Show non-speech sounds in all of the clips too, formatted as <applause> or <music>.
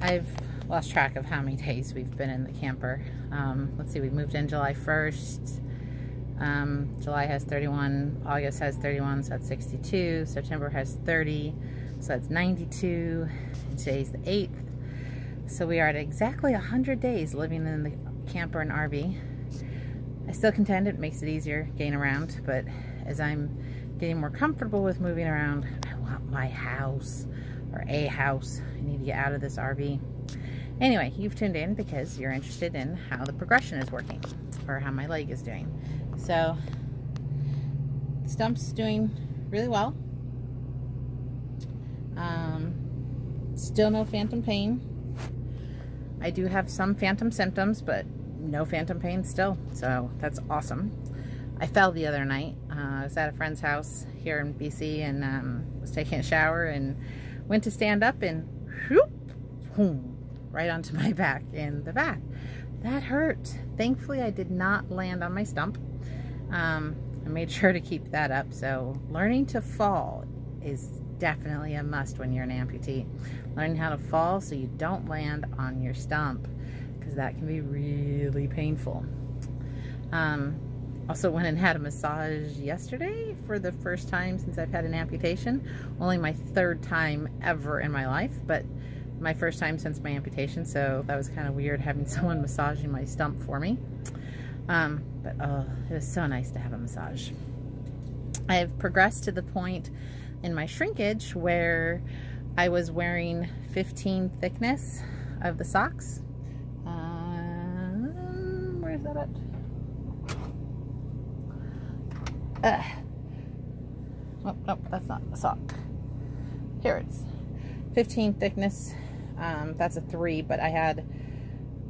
I've lost track of how many days we've been in the camper. Um, let's see, we moved in July 1st. Um, July has 31, August has 31, so that's 62. September has 30, so that's 92. And today's the 8th. So we are at exactly 100 days living in the camper and RV. I still contend it makes it easier getting around, but as I'm getting more comfortable with moving around, I want my house or a house. I need to get out of this RV. Anyway, you've tuned in because you're interested in how the progression is working or how my leg is doing. So, Stump's doing really well. Um, still no phantom pain. I do have some phantom symptoms, but no phantom pain still. So that's awesome. I fell the other night. Uh, I was at a friend's house here in BC and um, was taking a shower and went to stand up and whoop, boom, right onto my <laughs> back in the back. That hurt. Thankfully, I did not land on my stump. Um, I made sure to keep that up. So learning to fall is definitely a must when you're an amputee. Learning how to fall so you don't land on your stump because that can be really painful. Um, also went and had a massage yesterday for the first time since I've had an amputation. Only my third time ever in my life, but my first time since my amputation, so that was kind of weird having <laughs> someone massaging my stump for me. Um, but oh, it was so nice to have a massage. I have progressed to the point in my shrinkage where I was wearing 15 thickness of the socks. Um, where is that at? Uh, oh, no, that's not a sock. Here it is. 15 thickness. Um, that's a three, but I had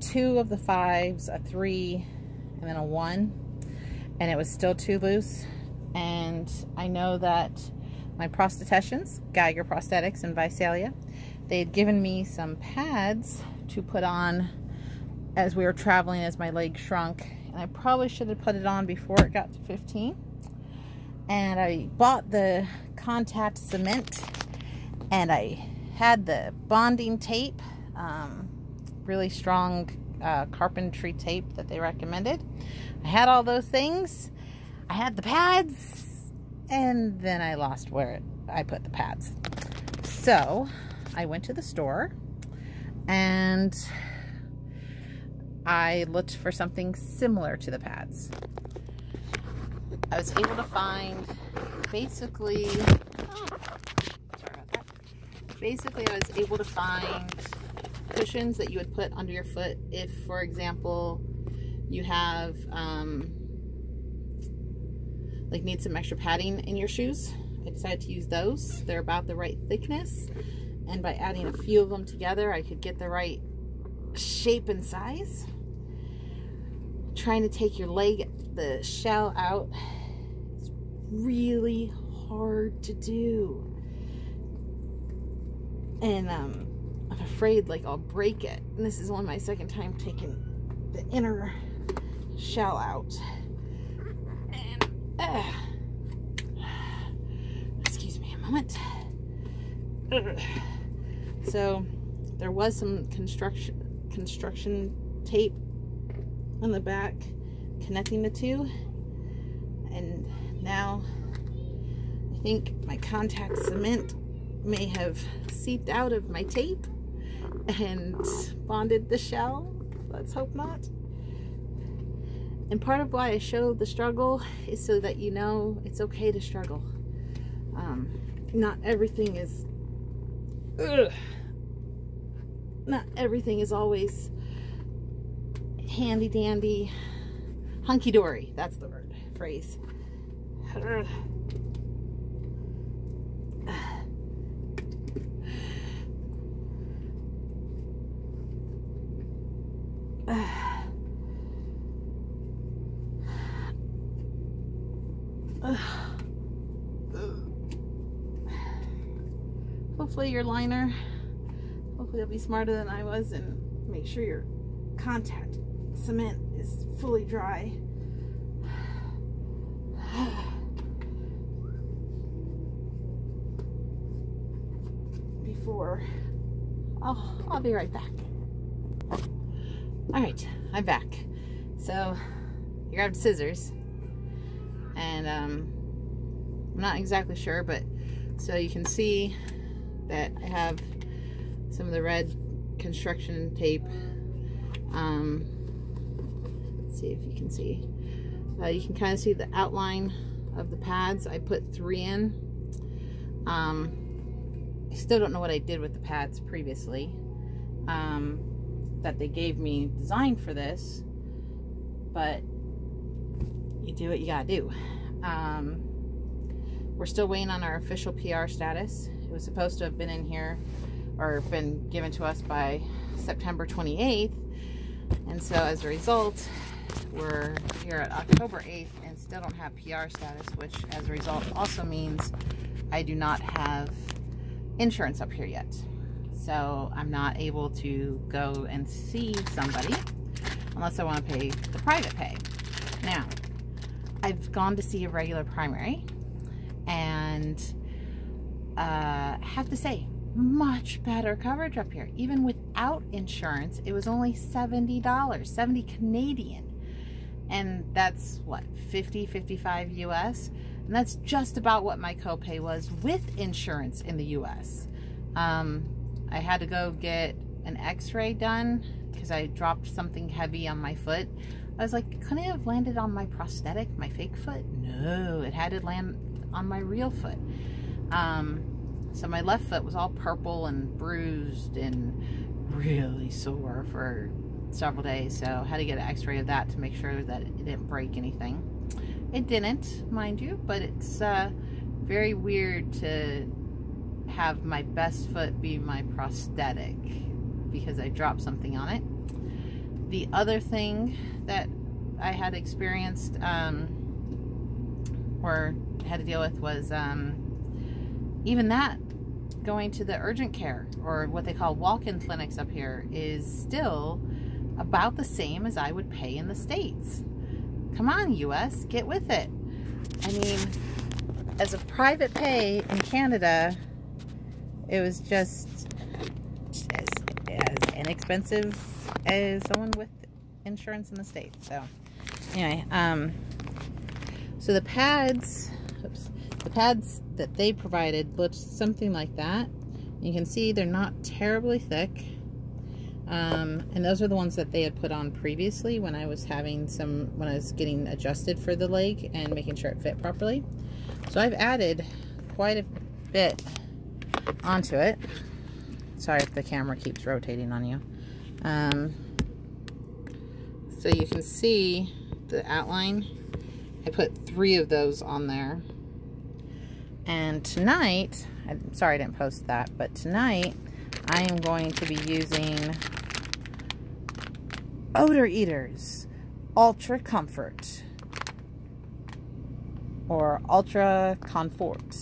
two of the fives, a three, and then a one. And it was still too loose. And I know that my prostheticians, Geiger Prosthetics and Visalia, they had given me some pads to put on as we were traveling as my leg shrunk. And I probably should have put it on before it got to 15 and I bought the contact cement and I had the bonding tape, um, really strong uh, carpentry tape that they recommended. I had all those things. I had the pads and then I lost where I put the pads. So I went to the store and I looked for something similar to the pads. I was able to find basically, oh, sorry about that. Basically, I was able to find cushions that you would put under your foot if, for example, you have, um, like need some extra padding in your shoes. I decided to use those. They're about the right thickness. And by adding a few of them together, I could get the right shape and size. Trying to take your leg, the shell out really hard to do. And um, I'm afraid like I'll break it. And this is only my second time taking the inner shell out. And, uh, excuse me a moment. So there was some construction construction tape on the back connecting the two and now, I think my contact cement may have seeped out of my tape and bonded the shell. Let's hope not. And part of why I show the struggle is so that you know it's okay to struggle. Um, not everything is, ugh, not everything is always handy dandy, hunky dory. That's the word, phrase. Hopefully your liner, hopefully you'll be smarter than I was and make sure your contact cement is fully dry. Before I'll, I'll be right back. All right, I'm back. So I grabbed scissors and um, I'm not exactly sure, but so you can see that I have some of the red construction tape. Um, let's see if you can see. Uh, you can kind of see the outline of the pads. I put three in. Um, I still don't know what I did with the pads previously um, that they gave me designed for this, but you do what you gotta do. Um, we're still waiting on our official PR status. It was supposed to have been in here or been given to us by September 28th. And so as a result, we're here at October 8th and still don't have PR status, which as a result also means I do not have insurance up here yet. So I'm not able to go and see somebody unless I want to pay the private pay. Now, I've gone to see a regular primary and uh, have to say, much better coverage up here. Even without insurance, it was only $70, 70 Canadian. And that's what, 50, 55 US? And that's just about what my copay was with insurance in the US. Um, I had to go get an x-ray done because I dropped something heavy on my foot. I was like, couldn't it have landed on my prosthetic, my fake foot? No, it had to land on my real foot. Um, so my left foot was all purple and bruised and really sore for several days. So I had to get an x-ray of that to make sure that it didn't break anything. It didn't, mind you, but it's uh, very weird to have my best foot be my prosthetic because I dropped something on it. The other thing that I had experienced um, or had to deal with was um, even that going to the urgent care or what they call walk-in clinics up here is still about the same as I would pay in the States. Come on, US, get with it. I mean, as a private pay in Canada, it was just as, as inexpensive as someone with insurance in the States. So, anyway, um, so the pads, oops, the pads that they provided looked something like that. You can see they're not terribly thick. Um, and those are the ones that they had put on previously when I was having some, when I was getting adjusted for the leg and making sure it fit properly. So I've added quite a bit onto it. Sorry if the camera keeps rotating on you. Um, so you can see the outline I put three of those on there. And tonight, I'm sorry I didn't post that, but tonight I am going to be using Odor Eaters Ultra Comfort or Ultra Confort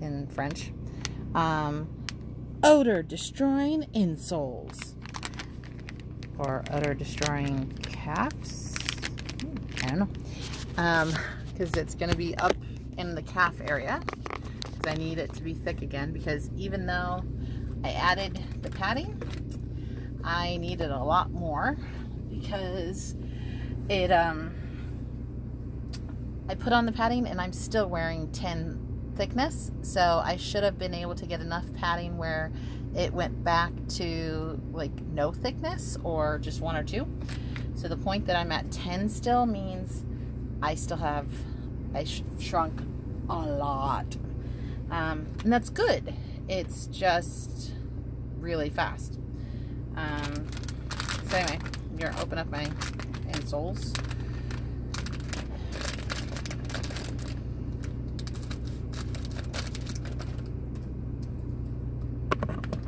in French. Um, odor destroying insoles or odor destroying calves. I don't know because um, it's going to be up in the calf area because I need it to be thick again because even though I added the padding I needed a lot more because it um I put on the padding and I'm still wearing 10 thickness so I should have been able to get enough padding where it went back to like no thickness or just one or two so the point that I'm at 10 still means I still have, I sh shrunk a lot. Um, and that's good. It's just really fast. Um, so anyway, To open up my insoles.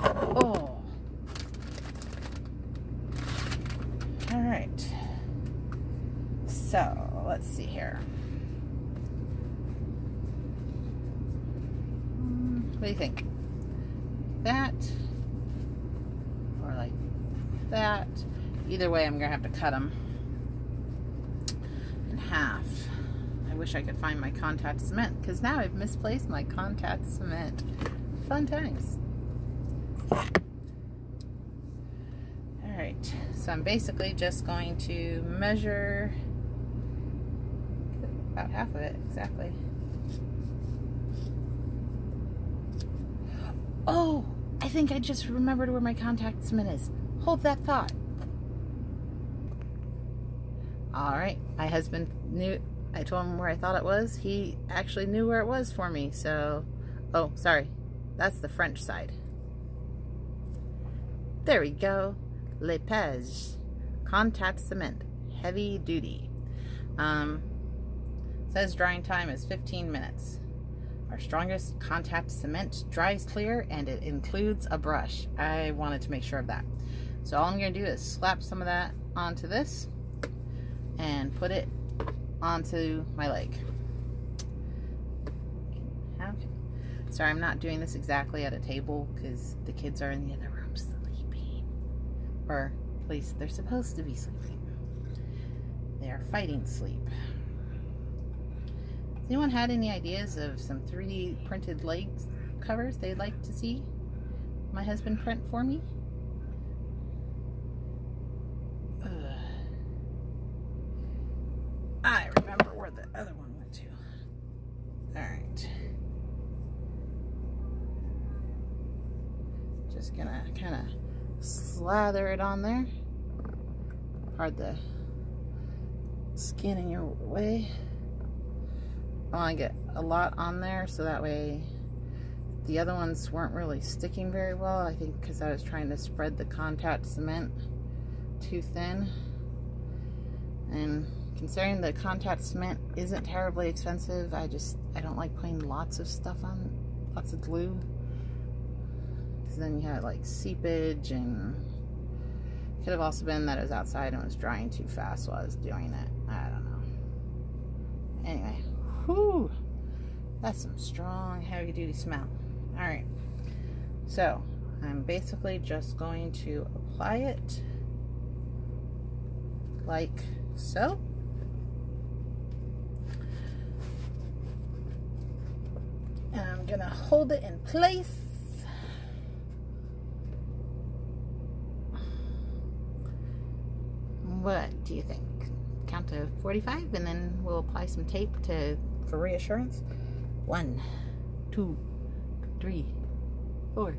Oh. All right. So, let's see here. Hmm, what do you think? That or like that. Either way, I'm going to have to cut them in half. I wish I could find my contact cement because now I've misplaced my contact cement. Fun times. All right, so I'm basically just going to measure about half of it, exactly. Oh, I think I just remembered where my contact cement is. Hold that thought. All right, my husband knew, I told him where I thought it was. He actually knew where it was for me, so, oh, sorry. That's the French side. There we go. Le Lepage. Contact cement. Heavy duty. Um, says drying time is 15 minutes. Our strongest contact cement dries clear and it includes a brush. I wanted to make sure of that. So all I'm going to do is slap some of that onto this and put it onto my leg. Sorry, I'm not doing this exactly at a table because the kids are in the other room sleeping. Or at least they're supposed to be sleeping. They are fighting sleep. Has anyone had any ideas of some 3D printed legs covers they'd like to see my husband print for me? Ugh. I remember where the other one went to. Alright. Just gonna kind of slather it on there. Hard the skin in your way. I want to get a lot on there so that way the other ones weren't really sticking very well. I think because I was trying to spread the contact cement too thin. And considering the contact cement isn't terribly expensive, I just, I don't like putting lots of stuff on, lots of glue. Because then you had like seepage and could have also been that it was outside and it was drying too fast while I was doing it. I don't know. Anyway. Whew. That's some strong, heavy duty smell. All right. So I'm basically just going to apply it like so. And I'm gonna hold it in place. What do you think? Count to 45 and then we'll apply some tape to for reassurance. One, two, three, four.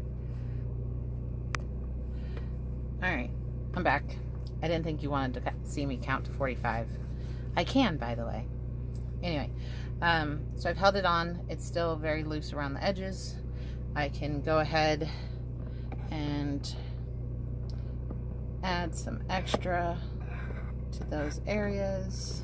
Alright, I'm back. I didn't think you wanted to see me count to 45. I can, by the way. Anyway, um, so I've held it on. It's still very loose around the edges. I can go ahead and add some extra to those areas.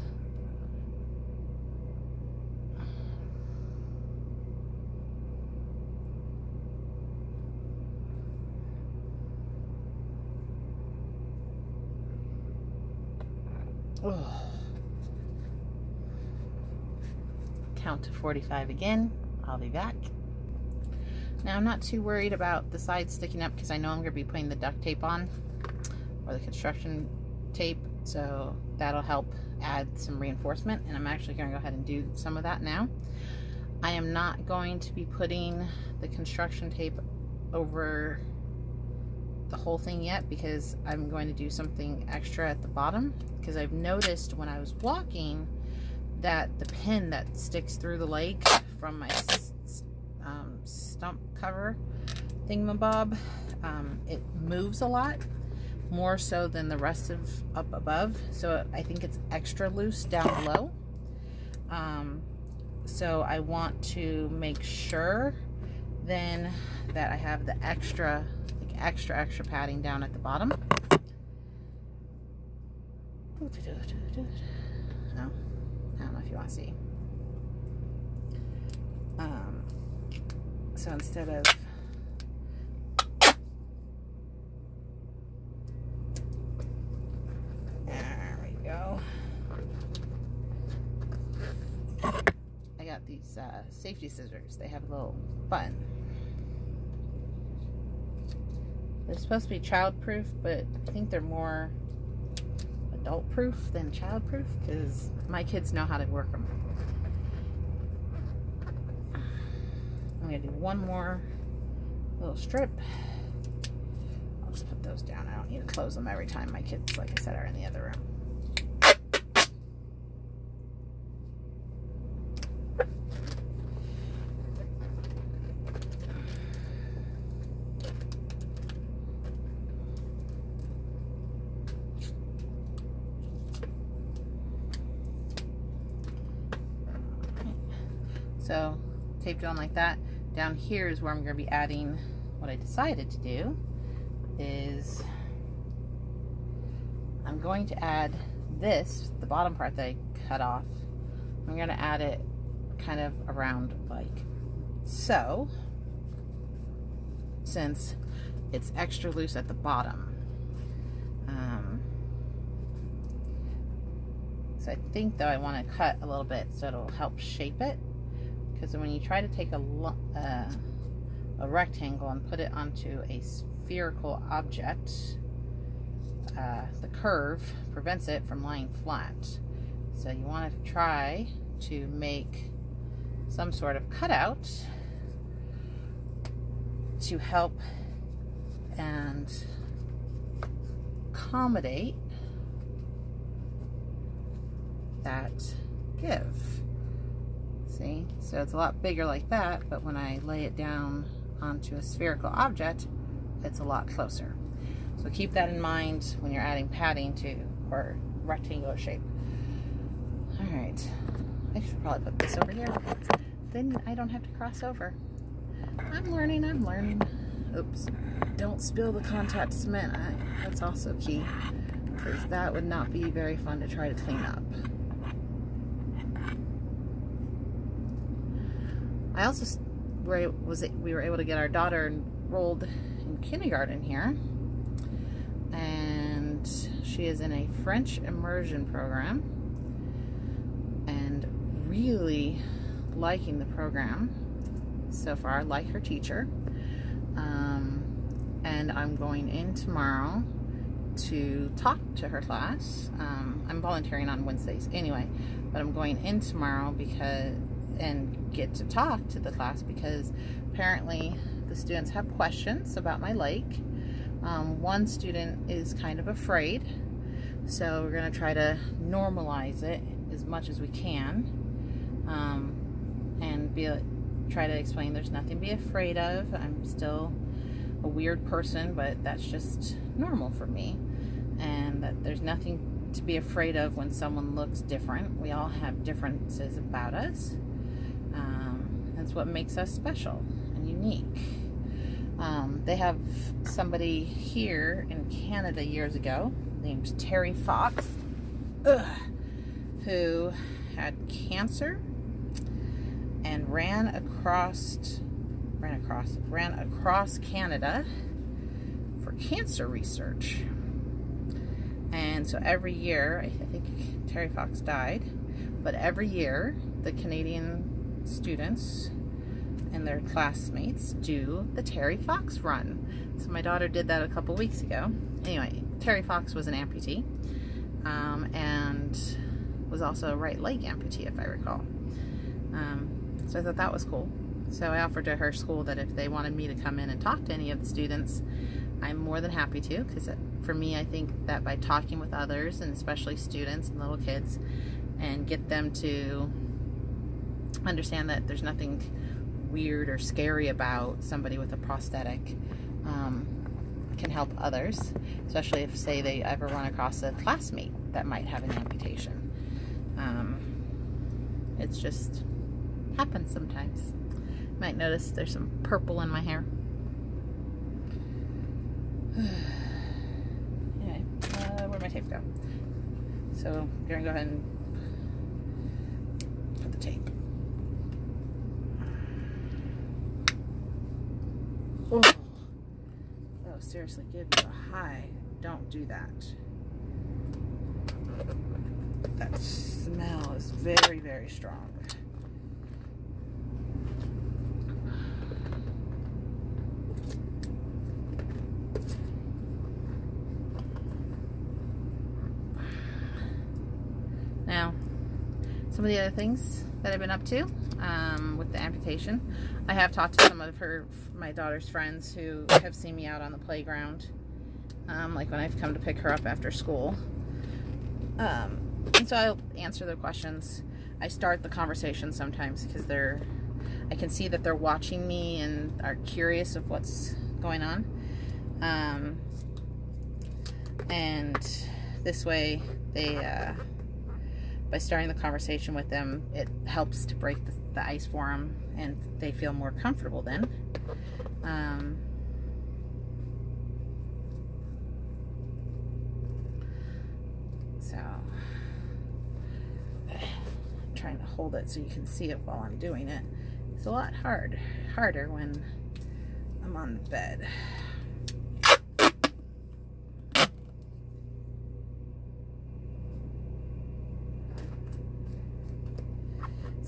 Oh. Count to 45 again. I'll be back. Now I'm not too worried about the sides sticking up because I know I'm going to be putting the duct tape on or the construction tape so that'll help add some reinforcement and I'm actually going to go ahead and do some of that now. I am not going to be putting the construction tape over the whole thing yet because I'm going to do something extra at the bottom because I've noticed when I was walking that the pin that sticks through the leg from my um, stump cover thingamabob, um, it moves a lot more so than the rest of up above. So I think it's extra loose down below. Um, so I want to make sure then that I have the extra like extra, extra padding down at the bottom. Oh, I don't know if you want to see. Um, so instead of there we go. I got these uh, safety scissors. They have a little button. They're supposed to be child-proof, but I think they're more adult-proof than child-proof because my kids know how to work them. I'm going to do one more little strip. I'll just put those down. I don't need to close them every time my kids, like I said, are in the other room. So taped on like that. Down here is where I'm going to be adding what I decided to do is I'm going to add this, the bottom part that I cut off, I'm going to add it kind of around like so, since it's extra loose at the bottom. Um, so I think though I want to cut a little bit so it'll help shape it because when you try to take a, uh, a rectangle and put it onto a spherical object, uh, the curve prevents it from lying flat. So you want to try to make some sort of cutout to help and accommodate that give. See? So it's a lot bigger like that, but when I lay it down onto a spherical object, it's a lot closer. So keep that in mind when you're adding padding to or rectangular shape. All right, I should probably put this over here. Then I don't have to cross over. I'm learning, I'm learning. Oops, don't spill the contact cement. I, that's also key because that would not be very fun to try to clean up. I also were, was we were able to get our daughter enrolled in kindergarten here, and she is in a French immersion program, and really liking the program so far. Like her teacher, um, and I'm going in tomorrow to talk to her class. Um, I'm volunteering on Wednesdays anyway, but I'm going in tomorrow because and get to talk to the class because apparently the students have questions about my lake. Um, one student is kind of afraid, so we're going to try to normalize it as much as we can um, and be try to explain there's nothing to be afraid of. I'm still a weird person, but that's just normal for me. And that there's nothing to be afraid of when someone looks different. We all have differences about us. That's what makes us special and unique. Um, they have somebody here in Canada years ago named Terry Fox ugh, who had cancer and ran across ran across ran across Canada for cancer research. And so every year, I think Terry Fox died, but every year the Canadian students and their classmates do the Terry Fox run. So my daughter did that a couple weeks ago. Anyway, Terry Fox was an amputee um, and was also a right leg amputee, if I recall. Um, so I thought that was cool. So I offered to her school that if they wanted me to come in and talk to any of the students, I'm more than happy to because for me, I think that by talking with others and especially students and little kids and get them to understand that there's nothing weird or scary about somebody with a prosthetic um, can help others, especially if, say, they ever run across a classmate that might have an amputation. Um, it's just happens sometimes. Might notice there's some purple in my hair. <sighs> anyway, uh, where'd my tape go? So I'm gonna go ahead and put the tape. Oh. oh, seriously, give you a high. Don't do that. That smell is very, very strong. Now, some of the other things that I've been up to um, with the amputation. I have talked to some of her, my daughter's friends who have seen me out on the playground um, like when I've come to pick her up after school. Um, and so I'll answer their questions. I start the conversation sometimes because they're, I can see that they're watching me and are curious of what's going on. Um, and this way they, uh, by starting the conversation with them, it helps to break the, the ice for them and they feel more comfortable then. Um, so, I'm <sighs> trying to hold it so you can see it while I'm doing it. It's a lot hard, harder when I'm on the bed.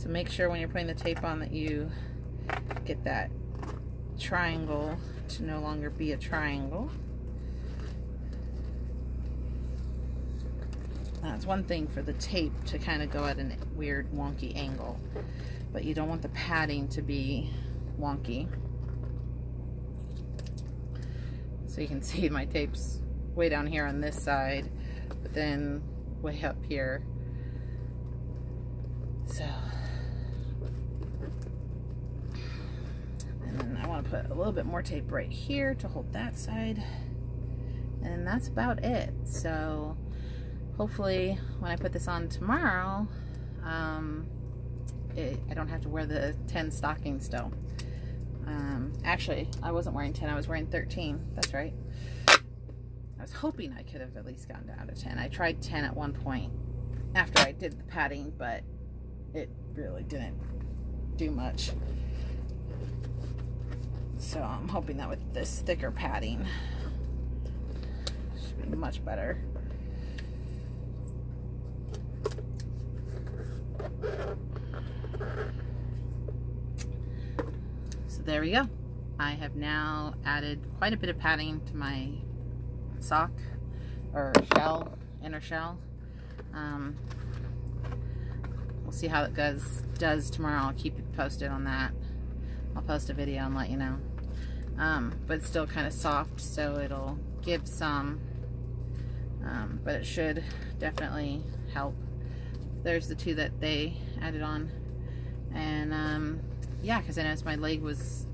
So make sure when you're putting the tape on that you get that triangle to no longer be a triangle. That's one thing for the tape to kind of go at a weird wonky angle, but you don't want the padding to be wonky. So you can <laughs> see my tape's way down here on this side, but then way up here. So want to put a little bit more tape right here to hold that side. And that's about it. So hopefully when I put this on tomorrow, um, it, I don't have to wear the 10 stockings still. Um, actually, I wasn't wearing 10, I was wearing 13. That's right. I was hoping I could have at least gone down to 10. I tried 10 at one point after I did the padding, but it really didn't do much. So I'm hoping that with this thicker padding, should be much better. So there we go. I have now added quite a bit of padding to my sock or shell, inner shell. Um, we'll see how it goes does tomorrow. I'll keep you posted on that. I'll post a video and let you know um, but still kind of soft so it'll give some um, but it should definitely help. There's the two that they added on. And um, yeah because I noticed my leg was